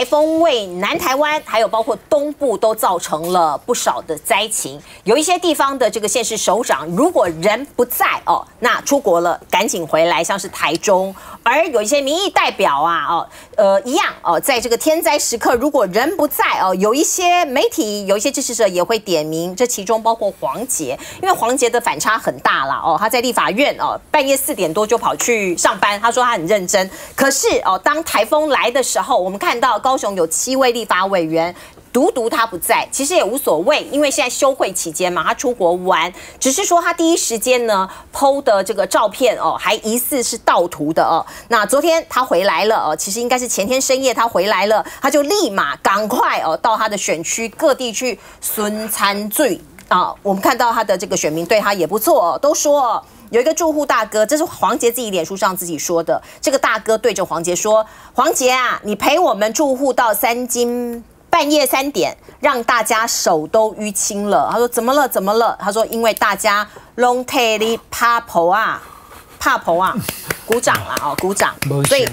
台风为南台湾还有包括东部都造成了不少的灾情，有一些地方的这个县市首长如果人不在哦，那出国了赶紧回来，像是台中，而有一些民意代表啊哦呃一样哦，在这个天灾时刻如果人不在哦，有一些媒体有一些支持者也会点名，这其中包括黄杰，因为黄杰的反差很大了哦，他在立法院哦半夜四点多就跑去上班，他说他很认真，可是哦当台风来的时候，我们看到高雄有七位立法委员。独独他不在，其实也无所谓，因为现在休会期间嘛，他出国玩，只是说他第一时间呢剖的这个照片哦，还疑似是盗图的哦。那昨天他回来了哦，其实应该是前天深夜他回来了，他就立马赶快哦到他的选区各地去孙参罪啊。我们看到他的这个选民对他也不错，都说。有一个住户大哥，这是黄杰自己脸书上自己说的。这个大哥对着黄杰说：“黄杰啊，你陪我们住户到三金半夜三点，让大家手都淤青了。”他说：“怎么了？怎么了？”他说：“因为大家 long tail 怕婆啊，怕婆啊，鼓掌啊，哦，鼓掌。”所以。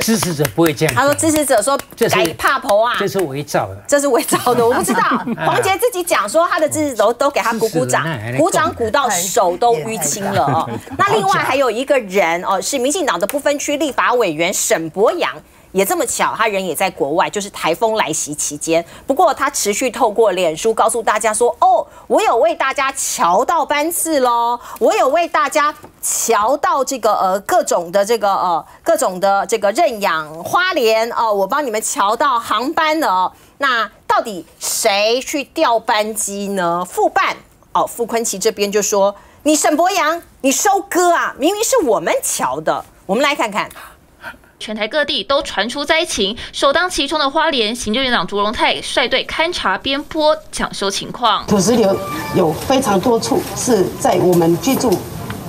支持者不会这样。他说支持者说改怕婆啊，这是伪造的，这是伪造的，我不知道。黄杰自己讲说他的支持者都给他鼓鼓掌，鼓掌鼓到手都淤青了哦。那另外还有一个人哦，是民进党的不分区立法委员沈博阳。也这么巧，他人也在国外，就是台风来袭期间。不过他持续透过脸书告诉大家说：“哦，我有为大家瞧到班次喽，我有为大家瞧到这个呃各种的这个呃各种的这个认养花莲哦，我帮你们瞧到航班了。那到底谁去调班机呢？副办哦，傅坤奇这边就说：你沈博阳，你收割啊，明明是我们瞧的。我们来看看。”全台各地都传出灾情，首当其冲的花莲行政院长卓荣泰率队勘察边坡抢修情况。土石流有非常多处是在我们居住，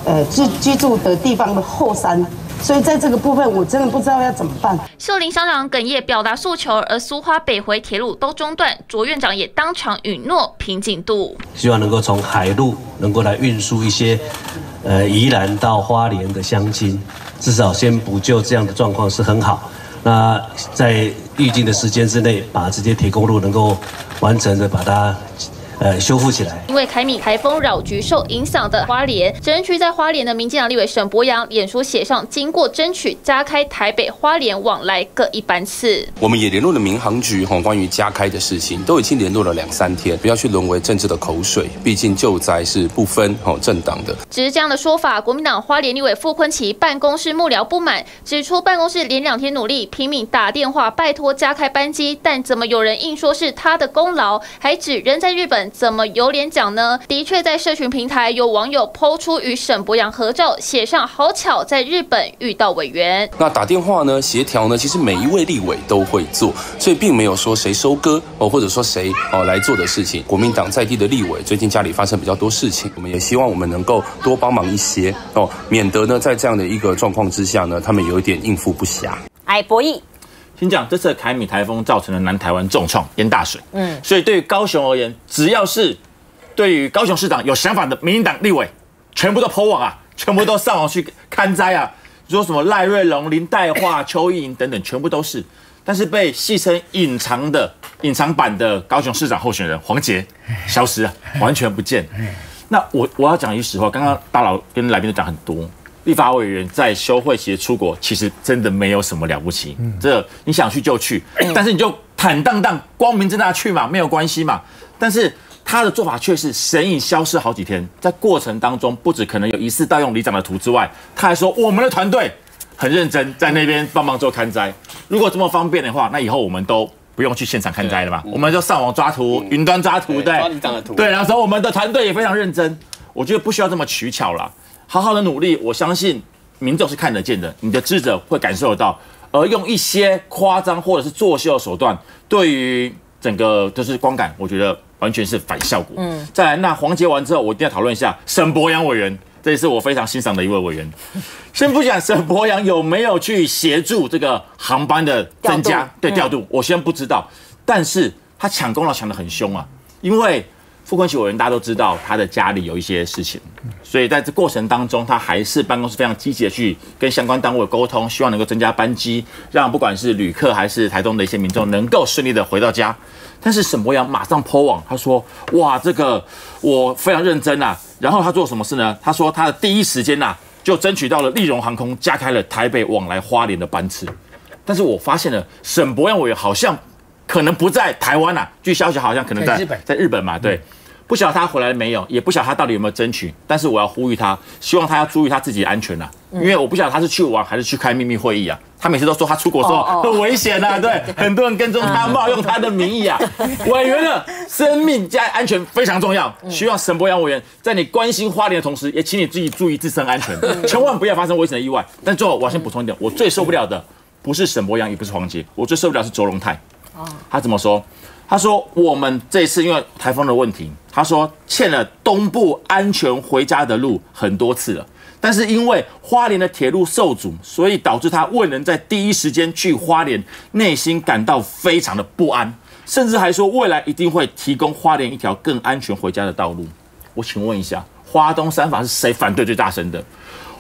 呃居居住的地方的后山，所以在这个部分我真的不知道要怎么办。秀林乡长哽咽表达诉求，而苏花北回铁路都中断，卓院长也当场允诺平进度，希望能够从海路能够来运输一些，呃宜兰到花莲的乡亲。至少先补救这样的状况是很好。那在预定的时间之内，把这些铁公路能够完成的把它。呃，修复起来。因为凯米台风扰局受影响的花莲，争取在花莲的民进党立委沈博阳脸书写上，经过争取加开台北花莲往来各一班次。我们也联络了民航局哈，关于加开的事情，都已经联络了两三天，不要去沦为政治的口水。毕竟救灾是不分哦政党的。只是这样的说法，国民党花莲立委傅昆奇办公室幕僚不满，指出办公室连两天努力，拼命打电话拜托加开班机，但怎么有人硬说是他的功劳，还指人在日本。怎么有脸讲呢？的确，在社群平台有网友抛出与沈博阳合照，写上“好巧在日本遇到委员”。那打电话呢？协调呢？其实每一位立委都会做，所以并没有说谁收割哦，或者说谁哦来做的事情。国民党在地的立委最近家里发生比较多事情，我们也希望我们能够多帮忙一些哦，免得呢在这样的一个状况之下呢，他们有一点应付不暇。哎，博弈。先讲这次凯米台风造成了南台湾重创淹大水，嗯，所以对于高雄而言，只要是对于高雄市长有想法的民进党立委，全部都破网啊，全部都上网去看灾啊，说什么赖瑞龙、林黛华、邱意莹等等，全部都是。但是被戏称隐藏的隐藏版的高雄市长候选人黄杰消失了，完全不见。那我我要讲一句实话，刚刚大佬跟来宾都讲很多。立法委员在休会期出国，其实真的没有什么了不起。这你想去就去，但是你就坦荡荡、光明正大去嘛，没有关系嘛。但是他的做法却是神隐消失好几天，在过程当中，不止可能有疑似盗用里长的图之外，他还说我们的团队很认真，在那边帮忙做看灾。如果这么方便的话，那以后我们都不用去现场看灾了嘛，我们就上网抓图、云端抓图，对，对，然后说我们的团队也非常认真。我觉得不需要这么取巧了。好好的努力，我相信民众是看得见的，你的智者会感受得到。而用一些夸张或者是作秀的手段，对于整个就是观感，我觉得完全是反效果。嗯，再来，那黄杰完之后，我一定要讨论一下沈博阳委员，这也是我非常欣赏的一位委员。先不讲沈博阳有没有去协助这个航班的增加，对调度，我先不知道，但是他抢功劳抢得很凶啊，因为。傅昆萁委员大家都知道，他的家里有一些事情，所以在这过程当中，他还是办公室非常积极的去跟相关单位沟通，希望能够增加班机，让不管是旅客还是台东的一些民众能够顺利的回到家。但是沈博阳马上抛网，他说：“哇，这个我非常认真啊。”然后他做什么事呢？他说他的第一时间呐、就争取到了丽荣航空加开了台北往来花莲的班次。但是我发现了沈博阳委员好像可能不在台湾啊，据消息好像可能在在日本在日本嘛，对。不晓得他回来了没有，也不晓得他到底有没有争取，但是我要呼吁他，希望他要注意他自己的安全呐、因为我不晓得他是去玩还是去开秘密会议啊。他每次都说他出国的时哦哦候很危险啊，对，很多人跟踪他，冒用他的名义啊。委员的生命加安全非常重要，希望沈博阳委员在你关心花莲的同时，也请你自己注意自身安全，千万不要发生危险的意外。但最后我要先补充一点，我最受不了的不是沈博阳，也不是黄杰，我最受不了是卓荣泰。他怎么说？他说我们这次因为台风的问题，他说欠了东部安全回家的路很多次了，但是因为花莲的铁路受阻，所以导致他未能在第一时间去花莲，内心感到非常的不安，甚至还说未来一定会提供花莲一条更安全回家的道路。我请问一下，花东三法是谁反对最大声的？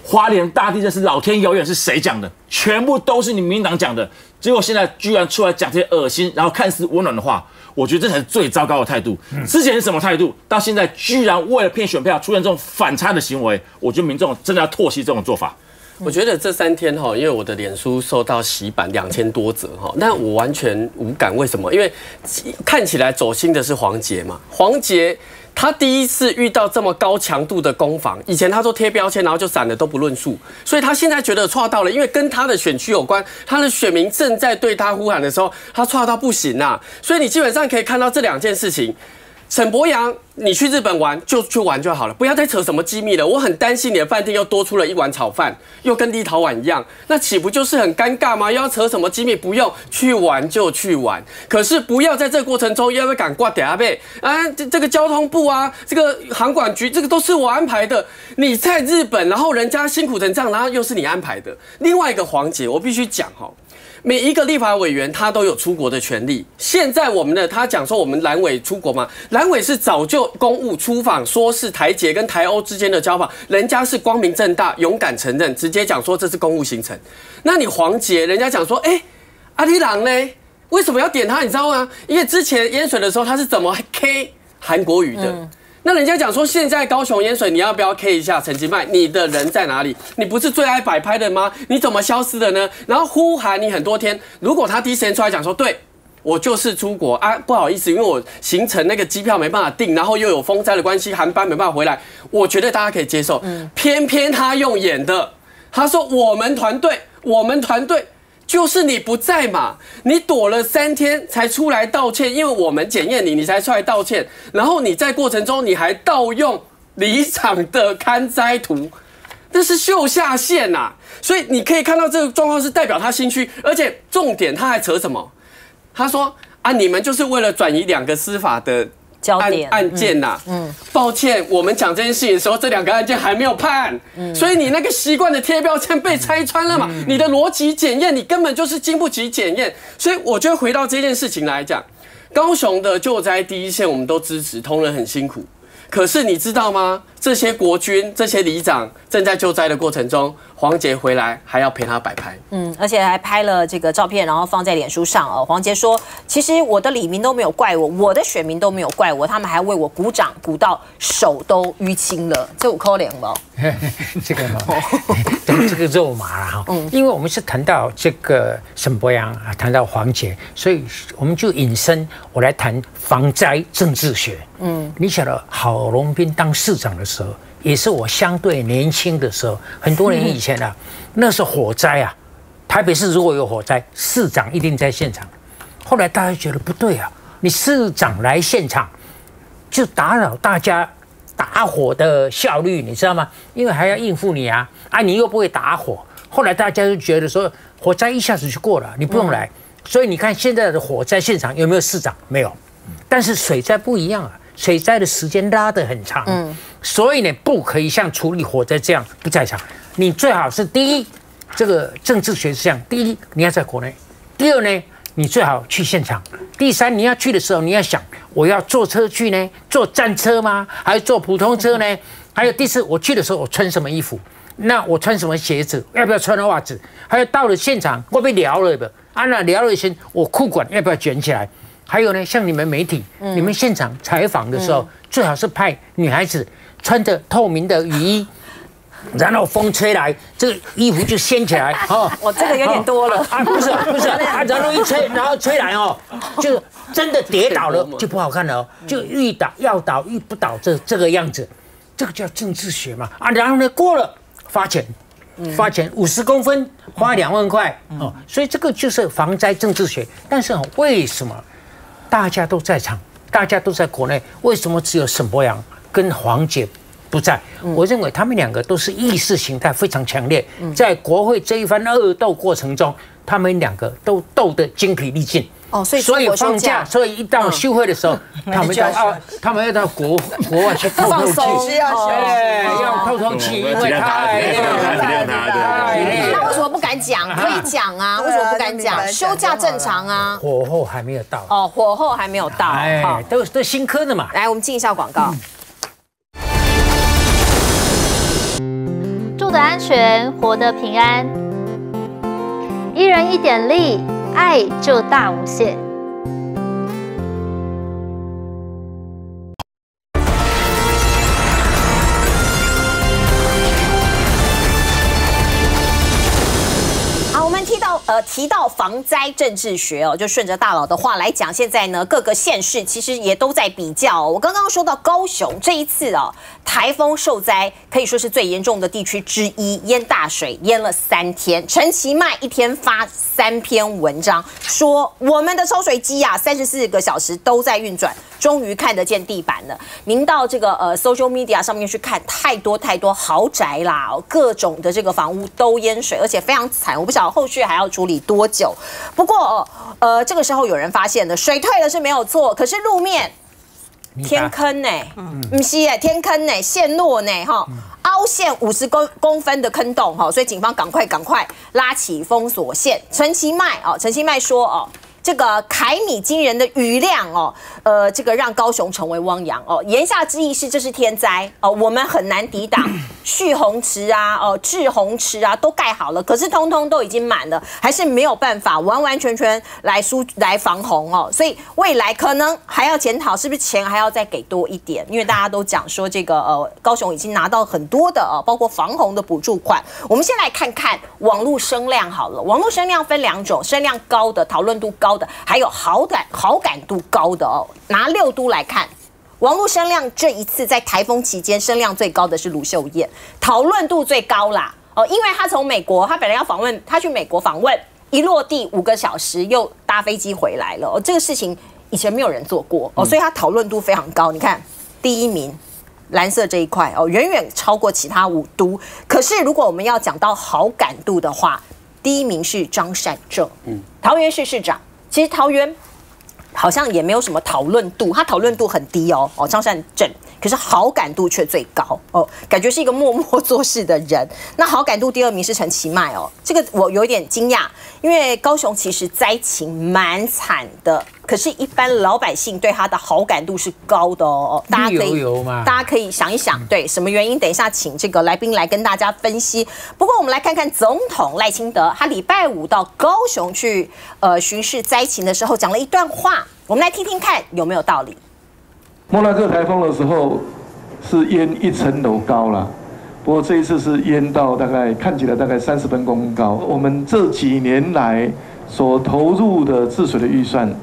花莲大地震是老天有眼是谁讲的？全部都是你民进党讲的，结果现在居然出来讲这些恶心，然后看似温暖的话，我觉得这才是最糟糕的态度。之前是什么态度？到现在居然为了骗选票出现这种反差的行为，我觉得民众真的要唾弃这种做法。我觉得这三天哈，因为我的脸书受到洗版两千多则哈，那我完全无感。为什么？因为看起来走心的是黄杰嘛，黄杰。他第一次遇到这么高强度的攻防，以前他说贴标签，然后就闪了都不论数，所以他现在觉得错到了，因为跟他的选区有关，他的选民正在对他呼喊的时候，他错到不行啊，所以你基本上可以看到这两件事情。沈博阳，你去日本玩就去玩就好了，不要再扯什么机密了。我很担心你的饭店又多出了一碗炒饭，又跟立陶宛一样，那岂不就是很尴尬吗？又要扯什么机密？不用去玩就去玩，可是不要在这个过程中又要赶挂嗲背啊！这这个交通部啊，这个航管局，这个都是我安排的。你在日本，然后人家辛苦成这样，然后又是你安排的。另外一个环节，我必须讲哈。每一个立法委员他都有出国的权利。现在我们的他讲说我们蓝委出国吗？蓝委是早就公务出访，说是台捷跟台欧之间的交往，人家是光明正大、勇敢承认，直接讲说这是公务行程。那你黄杰，人家讲说，哎、阿里郎呢？为什么要点他？你知道吗？因为之前淹水的时候他是怎么 K 韩国语的？那人家讲说，现在高雄淹水，你要不要 K 一下陈吉迈？你的人在哪里？你不是最爱摆拍的吗？你怎么消失的呢？然后呼喊你很多天，如果他第一时间出来讲说，对我就是出国啊，不好意思，因为我行程那个机票没办法订，然后又有风灾的关系，航班没办法回来，我觉得大家可以接受。偏偏他用演的，他说我们团队，我们团队。就是你不在嘛，你躲了三天才出来道歉，因为我们检验你，你才出来道歉。然后你在过程中你还盗用里长的刊灾图，那是秀下限呐、所以你可以看到这个状况是代表他心虚，而且重点他还扯什么？他说啊，你们就是为了转移两个司法的焦点案件呐、嗯，抱歉，我们讲这件事情的时候，这两个案件还没有判，嗯所以你那个习惯的贴标签被拆穿了嘛？你的逻辑检验，你根本就是经不起检验。所以我觉得回到这件事情来讲，高雄的救灾第一线，我们都支持，同仁很辛苦。可是你知道吗？这些国军、这些里长正在救灾的过程中，黄杰回来还要陪他摆拍。嗯，而且还拍了这个照片，然后放在脸书上哦。黄杰说：“其实我的李明都没有怪我，我的选民都没有怪我，他们还为我鼓掌，鼓到手都淤青了，这我可怜了。这个哈，这个肉麻了哈。嗯因为我们是谈到这个沈博阳啊，谈到黄杰，所以我们就引申我来谈防灾政治学。嗯，你晓得郝龙斌当市长的时候，也是我相对年轻的时候，很多年以前啊，那是火灾啊，台北市如果有火灾，市长一定在现场。后来大家觉得不对啊，你市长来现场，就打扰大家打火的效率，你知道吗？因为还要应付你啊，啊，你又不会打火。后来大家就觉得说，火灾一下子就过了，你不用来。所以你看现在的火灾现场有没有市长？没有。但是水灾不一样啊，水灾的时间拉得很长，嗯，所以呢，不可以像处理火灾这样不在场。你最好是第一，这个政治学是这样：第一，你要在国内；第二呢，你最好去现场。第三，你要去的时候，你要想我要坐车去呢，坐战车吗？还是坐普通车呢？还有第四，我去的时候我穿什么衣服？那我穿什么鞋子？要不要穿袜子？还有到了现场会不会聊了不？啊，那聊了一些，我裤管要不要卷起来？还有呢，像你们媒体，你们现场采访的时候，最好是派女孩子穿着透明的雨衣。然后风吹来，这个衣服就掀起来 哦。我这个有点多了啊，不是不是 啊，然后一吹，然后吹来哦，就真的跌倒了，就不好看了哦，就遇倒要倒遇不倒这这个样子，这个叫政治学嘛啊。然后呢过了发钱，发钱五十公分花两万块哦，所以这个就是防灾政治学。但是为什么大家都在场，大家都在国内，为什么只有沈博阳跟黄姐？不在，我认为他们两个都是意识形态非常强烈，在国会这一番恶斗过程中，他们两个都斗得精疲力尽。哦，所以所以放假，所以一到休会的时候，他们要啊，他们要到国 国外去透透气，哎，要透透气，因为太累了。那为什么不敢讲？可以讲啊，为什么不敢讲？休假正常啊。火候还没有到。哦，火候还没有到。哎，都都新科的嘛。来，我们进一下广告。住的安全，活得平安。一人一点力，爱就大无限。提到防灾政治学哦，就顺着大佬的话来讲，现在呢各个县市其实也都在比较。我刚刚说到高雄这一次哦，台风受灾可以说是最严重的地区之一，淹大水淹了三天。陈其迈一天发三篇文章，说我们的抽水机啊，三十四个小时都在运转，终于看得见地板了。您到这个呃 social media 上面去看，太多太多豪宅啦，各种的这个房屋都淹水，而且非常惨。我不晓得后续还要。处理多久？不过，呃，这个时候有人发现了，水退了是没有错，可是路面天坑呢？嗯，不是哎，天坑呢，陷落呢，哈，凹陷五十公公分的坑洞，哈，所以警方赶快赶快拉起封锁线。陈其迈哦，陈其迈说哦。这个凯米惊人的雨量哦，呃，这个让高雄成为汪洋哦。言下之意是这是天灾哦，我们很难抵挡。蓄洪池啊，哦，滞洪池啊，都盖好了，可是通通都已经满了，还是没有办法完完全全来输来防洪哦。所以未来可能还要检讨，是不是钱还要再给多一点？因为大家都讲说这个呃，高雄已经拿到很多的呃，包括防洪的补助款。我们先来看看网络声量好了，网络声量分两种，声量高的、讨论度高的。还有好感好感度高的哦，拿六都来看，网络声量这一次在台风期间声量最高的是卢秀燕，讨论度最高啦哦，因为他从美国，他本来要访问，他去美国访问，一落地五个小时又搭飞机回来了哦，这个事情以前没有人做过哦，所以他讨论度非常高。你看第一名蓝色这一块哦，远远超过其他五都。可是如果我们要讲到好感度的话，第一名是张善政，嗯，桃园市市长。其实桃园好像也没有什么讨论度，他讨论度很低哦哦，张善正，可是好感度却最高哦，感觉是一个默默做事的人。那好感度第二名是陈其迈哦，这个我有点惊讶，因为高雄其实灾情蛮惨的。可是，一般老百姓对他的好感度是高的哦。大家可以，大家可以想一想，对什么原因？等一下，请这个来宾来跟大家分析。不过，我们来看看总统赖清德，他礼拜五到高雄去呃巡视灾情的时候，讲了一段话，我们来听听看有没有道理。莫拉克台风的时候是淹一层楼高了，不过这一次是淹到大概看起来大概三十分公高。我们这几年来所投入的治水的预算。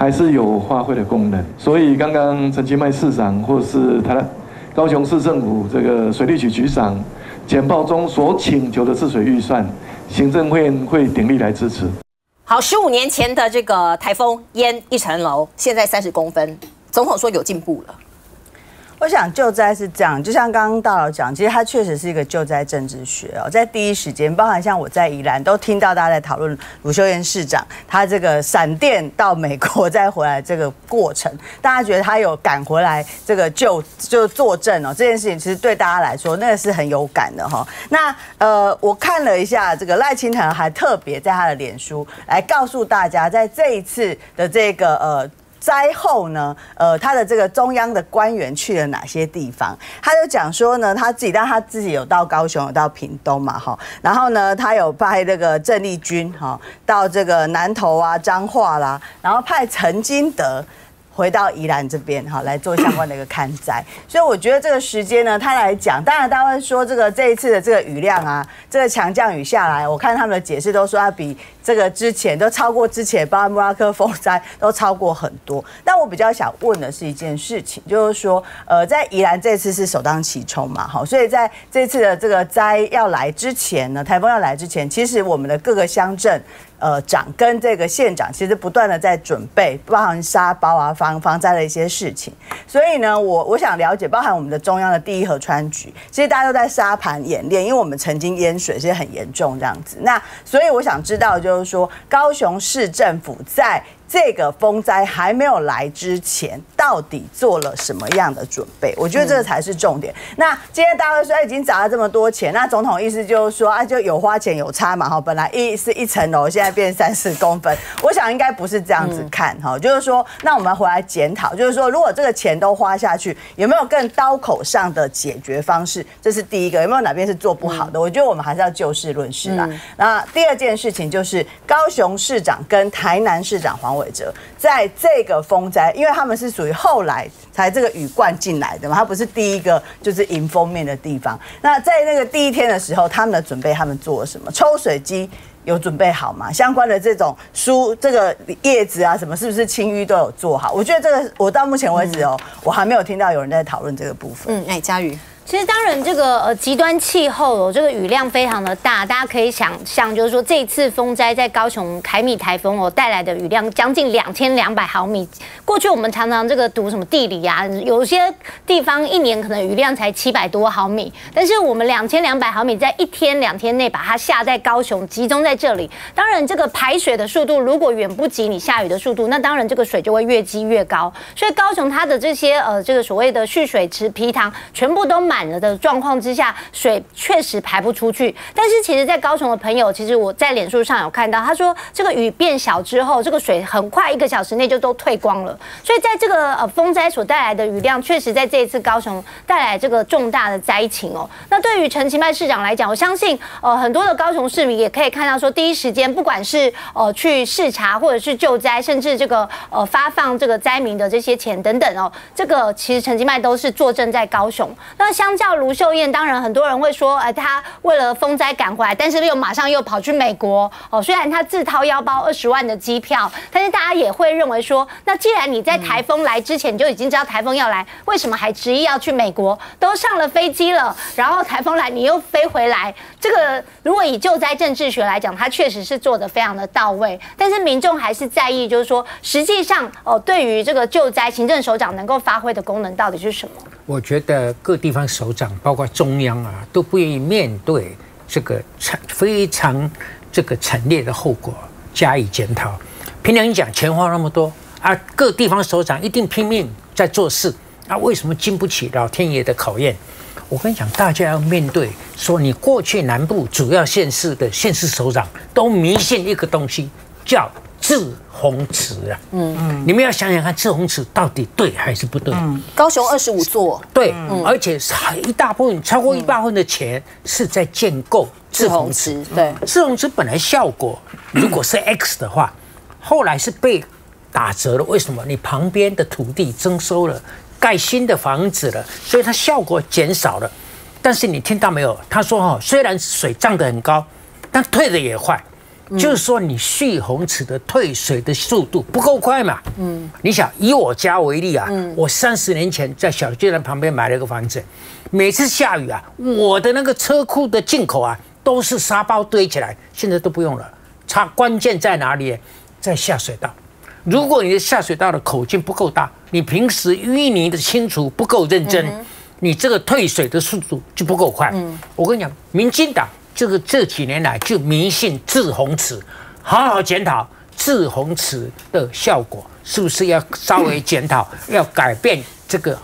还是有发挥的功能，所以刚刚陈其迈市长或是他高雄市政府这个水利局局长简报中所请求的治水预算，行政会会鼎力来支持。好，十五年前的这个台风淹一层楼，现在三十公分，总统说有进步了。我想救灾是这样，就像刚刚大佬讲，其实它确实是一个救灾政治学哦，在第一时间，包含像我在宜兰都听到大家在讨论卢秀燕市长他这个闪电到美国再回来这个过程，大家觉得他有赶回来这个救就作证哦，这件事情其实对大家来说那个是很有感的哈。那呃，我看了一下这个赖清德还特别在他的脸书来告诉大家，在这一次的这个呃。灾后呢，呃，他的这个中央的官员去了哪些地方？他就讲说呢，他自己，但他自己有到高雄，有到屏东嘛，哈，然后呢，他有派这个郑丽君哈到这个南投啊、彰化啦，然后派陈金德。回到宜兰这边哈来做相关的一个看灾，所以我觉得这个时间呢，他来讲，当然大家会说这个这一次的这个雨量啊，这个强降雨下来，我看他们的解释都说要比这个之前都超过之前，包括莫拉克风灾都超过很多。但我比较想问的是一件事情，就是说，呃，在宜兰这次是首当其冲嘛，哈，所以在这次的这个灾要来之前呢，台风要来之前，其实我们的各个乡镇。呃，长跟这个县长其实不断的在准备，包含沙包啊、防防灾的一些事情。所以呢，我我想了解，包含我们的中央的第一河川局，其实大家都在沙盘演练，因为我们曾经淹水，其实很严重这样子。那所以我想知道，就就是说高雄市政府在。这个风灾还没有来之前，到底做了什么样的准备？我觉得这个才是重点。那今天大家说已经砸了这么多钱，那总统意思就是说啊，就有花钱有差嘛哈。本来一是一层楼，现在变三四公分，我想应该不是这样子看哈。就是说，那我们回来检讨，就是说，如果这个钱都花下去，有没有更刀口上的解决方式？这是第一个，有没有哪边是做不好的？我觉得我们还是要就事论事啦。那第二件事情就是高雄市长跟台南市长黄。伟哲在这个风灾，因为他们是属于后来才这个雨灌进来的嘛，他不是第一个就是迎风面的地方。那在那个第一天的时候，他们的准备，他们做了什么？抽水机有准备好吗？相关的这种书，这个叶子啊，什么是不是清淤都有做好？我觉得这个我到目前为止哦，我还没有听到有人在讨论这个部分。嗯，哎，佳宇。其实当然，这个呃极端气候哦，这个雨量非常的大，大家可以想象，就是说这次风灾在高雄凯米台风哦带来的雨量将近两千两百毫米。过去我们常常这个读什么地理啊，有些地方一年可能雨量才七百多毫米，但是我们两千两百毫米在一天两天内把它下在高雄，集中在这里。当然，这个排水的速度如果远不及你下雨的速度，那当然这个水就会越积越高。所以高雄它的这些呃这个所谓的蓄水池、皮塘全部都满。满了的状况之下，水确实排不出去。但是其实，在高雄的朋友，其实我在脸书上有看到，他说这个雨变小之后，这个水很快一个小时内就都退光了。所以在这个呃风灾所带来的雨量，确实在这一次高雄带来这个重大的灾情哦。那对于陈其迈市长来讲，我相信呃很多的高雄市民也可以看到说，第一时间不管是呃去视察或者是救灾，甚至这个呃发放这个灾民的这些钱等等哦，这个其实陈其迈都是坐镇在高雄。那相较卢秀燕，当然很多人会说，哎，她为了风灾赶回来，但是又马上又跑去美国哦。虽然她自掏腰包二十万的机票，但是大家也会认为说，那既然你在台风来之前就已经知道台风要来，为什么还执意要去美国？都上了飞机了，然后台风来你又飞回来？这个如果以救灾政治学来讲，它确实是做的非常的到位。但是民众还是在意，就是说，实际上哦，对于这个救灾，行政首长能够发挥的功能到底是什么？我觉得各地方首长，包括中央啊，都不愿意面对这个惨非常这个惨烈的后果，加以检讨。平常你讲钱花那么多，啊，各地方首长一定拼命在做事，啊，为什么经不起老天爷的考验？我跟你讲，大家要面对，说你过去南部主要县市的县市首长都迷信一个东西，叫。治洪池啊，嗯嗯，你们要想想看，治洪池到底对还是不对？嗯，高雄二十五座，对，而且一大部分超过一大部分的钱是在建构治洪池，对，治洪池本来效果如果是 X 的话，后来是被打折了。为什么？你旁边的土地征收了，盖新的房子了，所以它效果减少了。但是你听到没有？他说哈，虽然水涨得很高，但退的也快。就是说，你蓄洪池的退水的速度不够快嘛？嗯，你想以我家为例啊，我三十年前在小巨蛋旁边买了一个房子，每次下雨啊，我的那个车库的进口啊都是沙包堆起来，现在都不用了。它关键在哪里？在下水道。如果你的下水道的口径不够大，你平时淤泥的清除不够认真，你这个退水的速度就不够快。我跟你讲，民进党这个这几年来就迷信治洪池，好好检讨治洪池的效果，是不是要稍微检讨，要改变这个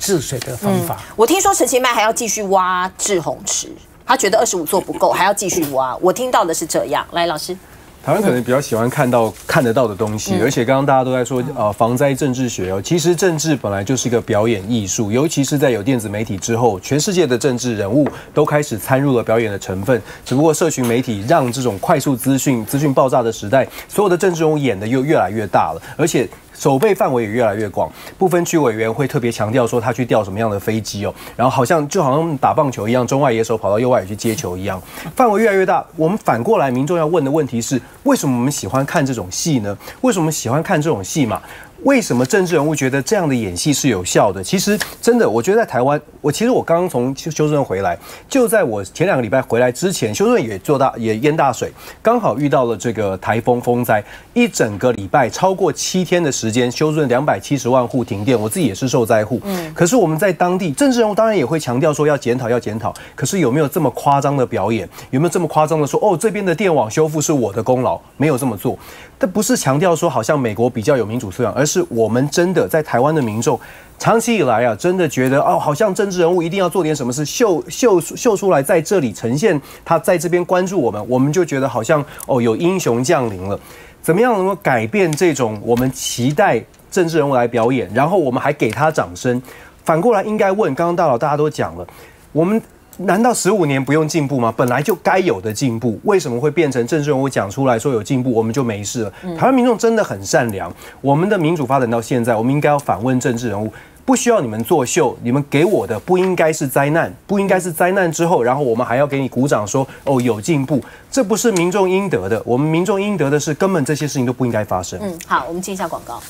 治水的方法？我听说陈其迈还要继续挖治洪池，他觉得二十五座不够，还要继续挖。我听到的是这样。来，老师。台湾可能比较喜欢看到看得到的东西，而且刚刚大家都在说，呃，防灾政治学哦，其实政治本来就是一个表演艺术，尤其是在有电子媒体之后，全世界的政治人物都开始参入了表演的成分。只不过社群媒体让这种快速资讯、资讯爆炸的时代，所有的政治人物演的又越来越大了，而且。守备范围也越来越广，不分区委员会特别强调说他去调什么样的飞机哦，然后好像就好像打棒球一样，中外野手跑到右外野去接球一样，范围越来越大。我们反过来，民众要问的问题是：为什么我们喜欢看这种戏呢？为什么喜欢看这种戏嘛？为什么政治人物觉得这样的演戏是有效的？其实真的，我觉得在台湾，我其实我刚刚从修修正回来，就在我前两个礼拜回来之前，修正也做大也淹大水，刚好遇到了这个台风风灾，一整个礼拜超过七天的时间，修正两百七十万户停电，我自己也是受灾户。嗯，可是我们在当地政治人物当然也会强调说要检讨要检讨，可是有没有这么夸张的表演？有没有这么夸张的说哦这边的电网修复是我的功劳？没有这么做，这不是强调说好像美国比较有民主素养，而是我们真的在台湾的民众，长期以来啊，真的觉得哦，好像政治人物一定要做点什么事，秀秀秀出来，在这里呈现他在这边关注我们，我们就觉得好像哦有英雄降临了。怎么样能够改变这种我们期待政治人物来表演，然后我们还给他掌声？反过来应该问，刚刚大佬大家都讲了，我们。难道十五年不用进步吗？本来就该有的进步，为什么会变成政治人物讲出来说有进步，我们就没事了？台湾民众真的很善良，我们的民主发展到现在，我们应该要反问政治人物，不需要你们作秀，你们给我的不应该是灾难，不应该是灾难之后，然后我们还要给你鼓掌说哦有进步，这不是民众应得的，我们民众应得的是根本这些事情都不应该发生。嗯，好，我们进一下广告。